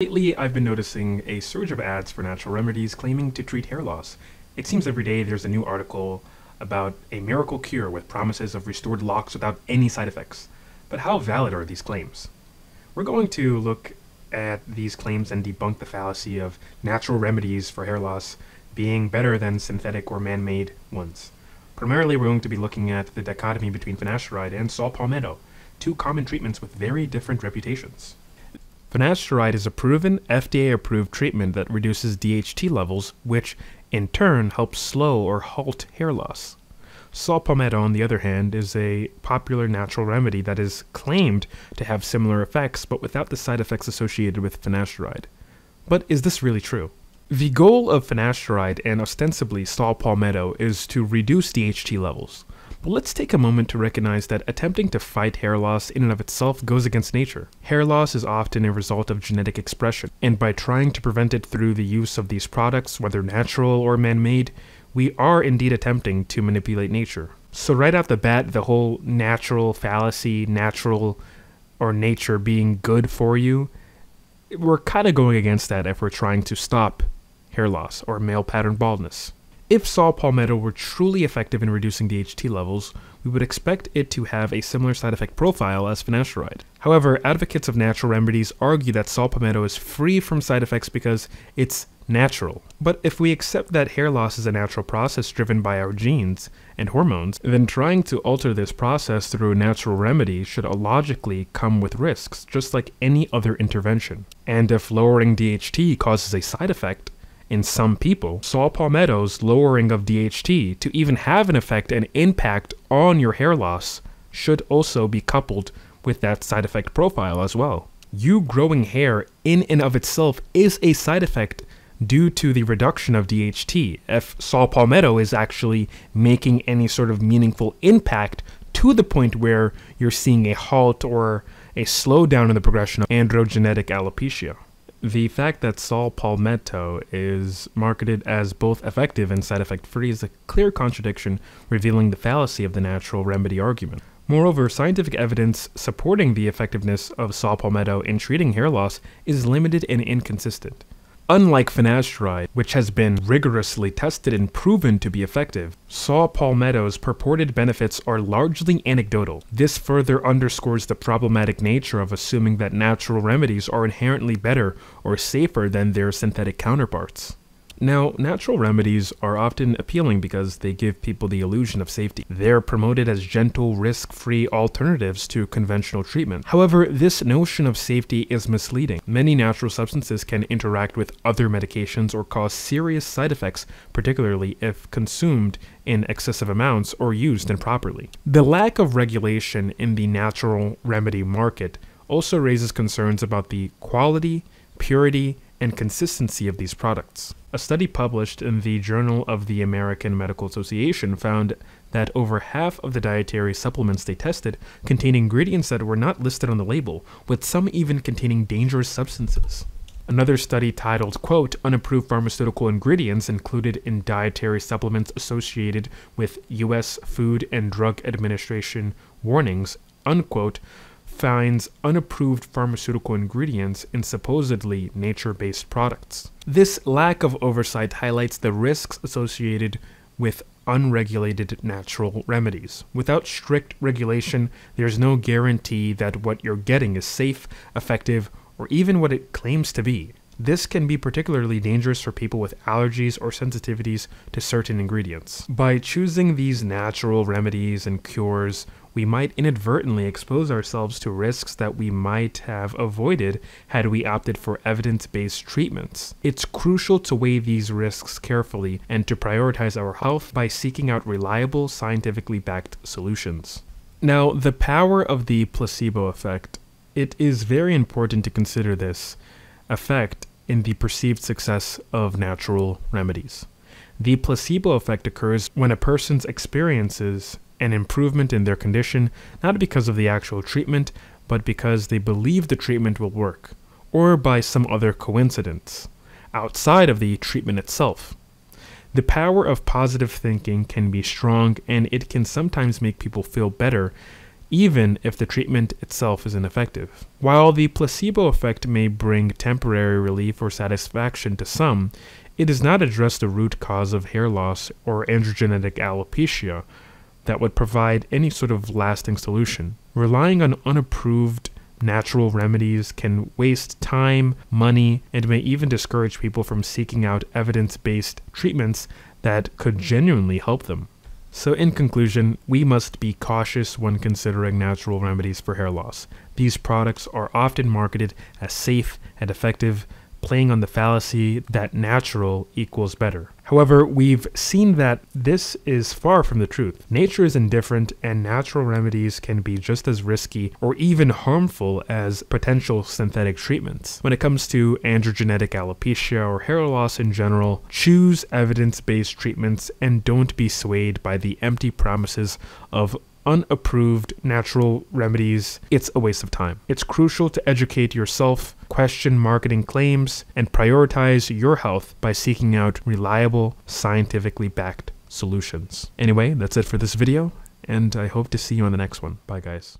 Lately, I've been noticing a surge of ads for natural remedies claiming to treat hair loss. It seems every day there's a new article about a miracle cure with promises of restored locks without any side effects. But how valid are these claims? We're going to look at these claims and debunk the fallacy of natural remedies for hair loss being better than synthetic or man-made ones. Primarily, we're going to be looking at the dichotomy between finasteride and saw palmetto, two common treatments with very different reputations. Finasteride is a proven FDA-approved treatment that reduces DHT levels, which in turn helps slow or halt hair loss. Saw palmetto, on the other hand, is a popular natural remedy that is claimed to have similar effects, but without the side effects associated with finasteride. But is this really true? The goal of finasteride and ostensibly saw palmetto is to reduce DHT levels. But let's take a moment to recognize that attempting to fight hair loss in and of itself goes against nature. Hair loss is often a result of genetic expression, and by trying to prevent it through the use of these products, whether natural or man-made, we are indeed attempting to manipulate nature. So right off the bat, the whole natural fallacy, natural or nature being good for you, we're kind of going against that if we're trying to stop hair loss or male pattern baldness. If saw palmetto were truly effective in reducing DHT levels, we would expect it to have a similar side effect profile as finasteride. However, advocates of natural remedies argue that saw palmetto is free from side effects because it's natural. But if we accept that hair loss is a natural process driven by our genes and hormones, then trying to alter this process through a natural remedy should logically come with risks, just like any other intervention. And if lowering DHT causes a side effect, in some people, saw palmetto's lowering of DHT to even have an effect and impact on your hair loss should also be coupled with that side effect profile as well. You growing hair in and of itself is a side effect due to the reduction of DHT. If saw palmetto is actually making any sort of meaningful impact to the point where you're seeing a halt or a slowdown in the progression of androgenetic alopecia. The fact that saw palmetto is marketed as both effective and side effect free is a clear contradiction, revealing the fallacy of the natural remedy argument. Moreover, scientific evidence supporting the effectiveness of saw palmetto in treating hair loss is limited and inconsistent. Unlike finasteride, which has been rigorously tested and proven to be effective, saw palmetto's purported benefits are largely anecdotal. This further underscores the problematic nature of assuming that natural remedies are inherently better or safer than their synthetic counterparts. Now, natural remedies are often appealing because they give people the illusion of safety. They're promoted as gentle, risk-free alternatives to conventional treatment. However, this notion of safety is misleading. Many natural substances can interact with other medications or cause serious side effects, particularly if consumed in excessive amounts or used improperly. The lack of regulation in the natural remedy market also raises concerns about the quality, purity, and consistency of these products. A study published in the Journal of the American Medical Association found that over half of the dietary supplements they tested contained ingredients that were not listed on the label, with some even containing dangerous substances. Another study titled, quote, Unapproved Pharmaceutical Ingredients Included in Dietary Supplements Associated with U.S. Food and Drug Administration Warnings, unquote, finds unapproved pharmaceutical ingredients in supposedly nature based products. This lack of oversight highlights the risks associated with unregulated natural remedies. Without strict regulation, there's no guarantee that what you're getting is safe, effective, or even what it claims to be. This can be particularly dangerous for people with allergies or sensitivities to certain ingredients. By choosing these natural remedies and cures, we might inadvertently expose ourselves to risks that we might have avoided had we opted for evidence based treatments. It's crucial to weigh these risks carefully and to prioritize our health by seeking out reliable, scientifically backed solutions. Now, the power of the placebo effect. It is very important to consider this effect in the perceived success of natural remedies. The placebo effect occurs when a person's experiences an improvement in their condition not because of the actual treatment, but because they believe the treatment will work, or by some other coincidence, outside of the treatment itself. The power of positive thinking can be strong and it can sometimes make people feel better even if the treatment itself is ineffective. While the placebo effect may bring temporary relief or satisfaction to some, it does not address the root cause of hair loss or androgenetic alopecia that would provide any sort of lasting solution. Relying on unapproved natural remedies can waste time, money, and may even discourage people from seeking out evidence based treatments that could genuinely help them. So, in conclusion, we must be cautious when considering natural remedies for hair loss. These products are often marketed as safe and effective, playing on the fallacy that natural equals better. However, we've seen that this is far from the truth. Nature is indifferent, and natural remedies can be just as risky or even harmful as potential synthetic treatments. When it comes to androgenetic alopecia or hair loss in general, choose evidence based treatments and don't be swayed by the empty promises of unapproved natural remedies, it's a waste of time. It's crucial to educate yourself, question marketing claims, and prioritize your health by seeking out reliable, scientifically backed solutions. Anyway, that's it for this video, and I hope to see you on the next one. Bye, guys.